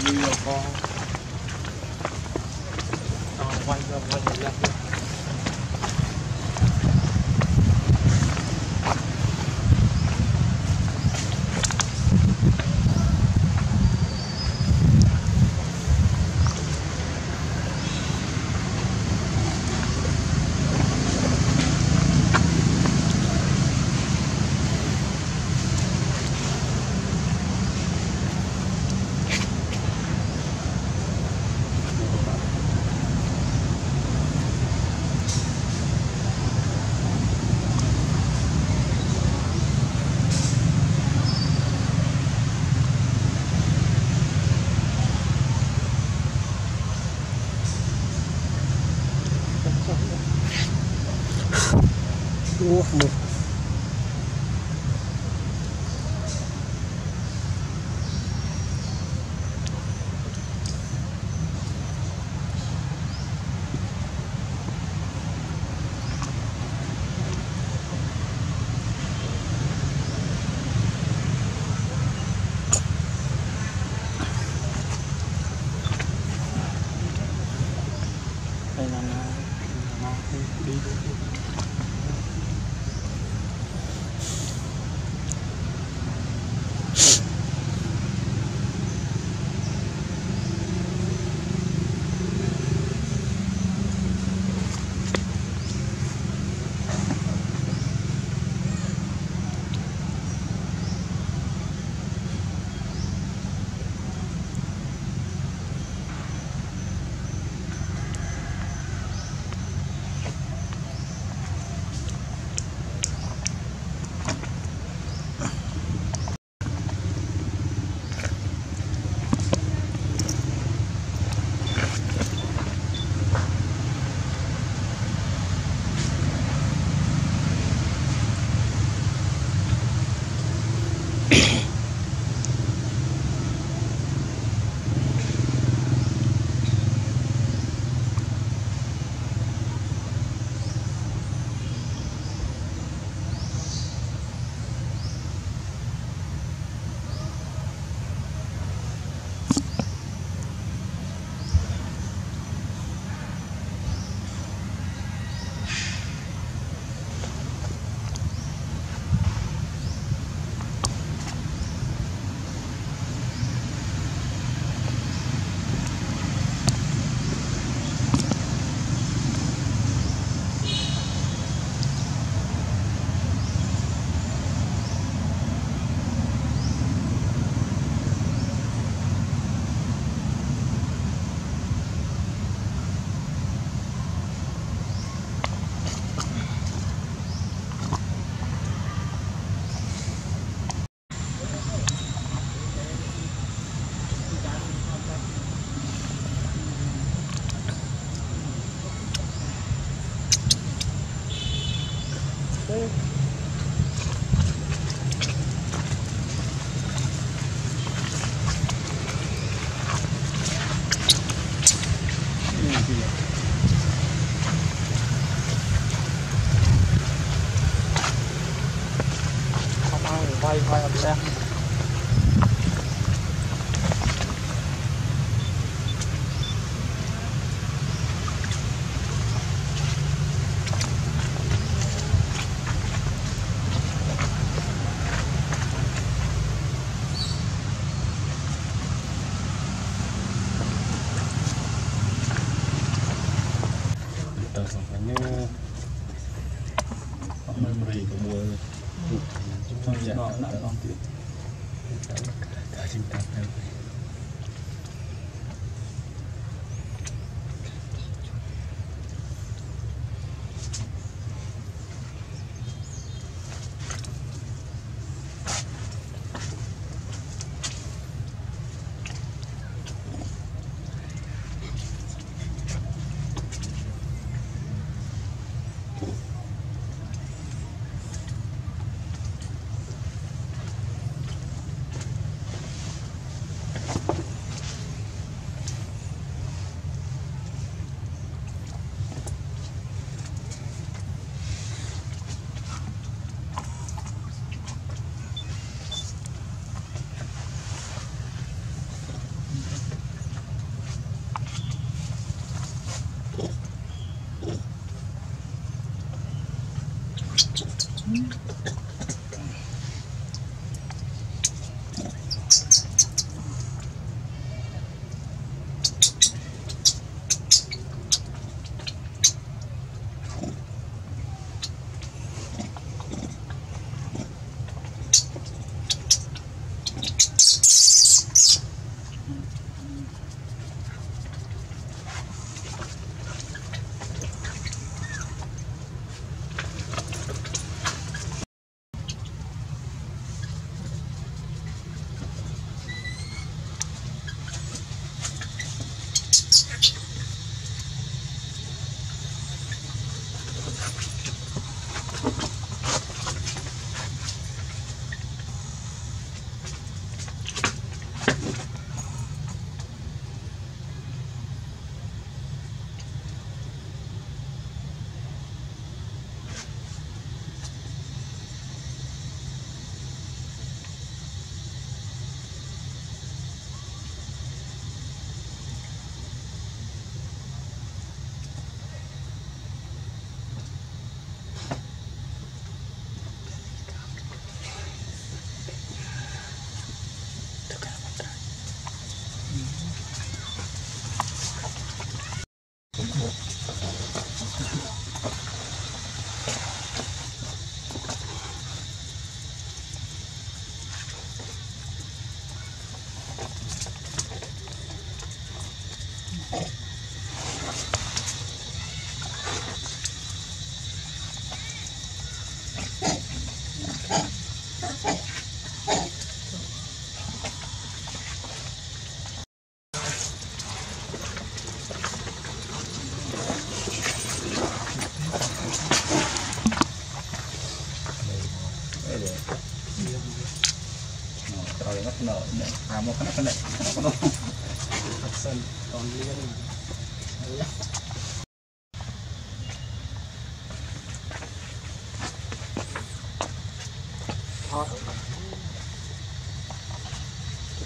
video con quay quay quay ly rồi có Ờ, là nó. Nó đi đi không ăn thì quay quay ăn lên じゃあ、な、なんて、だ、 à một cái nó này nó nó អត់សិនតនលៀន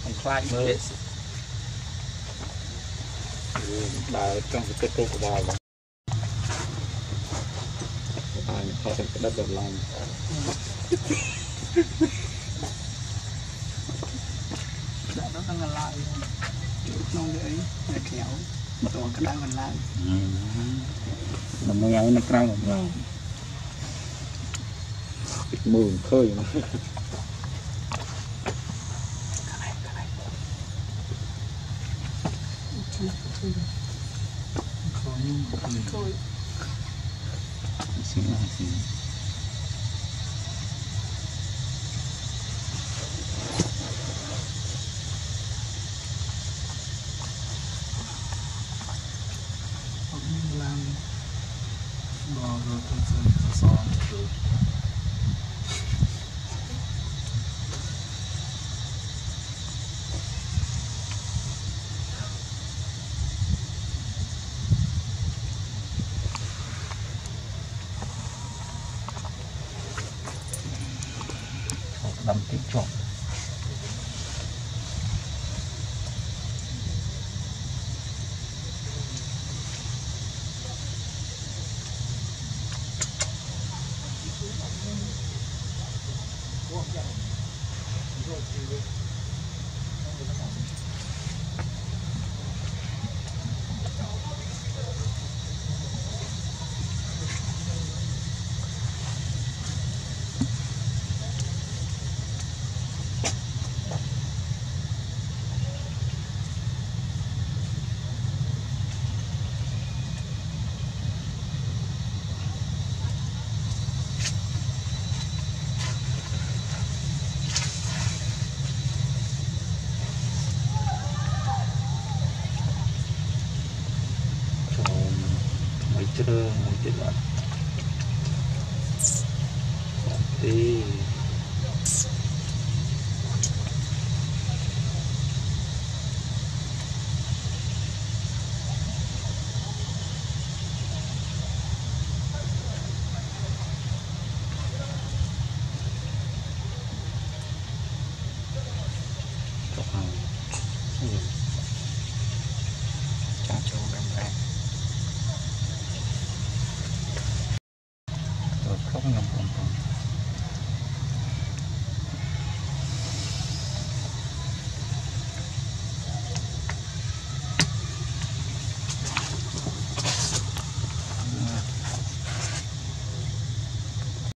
không khai mới bà trong cái kết cấu của bà bà bà họ sẽ đất được lòng ដាក់ទៅ ទាំងកន្លែងក្នុងវាអីនៅក្រៅមកទៅកណ្ដាលកន្លែងដល់មកឲ្យនៅក្រៅមកមើលឃើញខ្លួនខ្លួន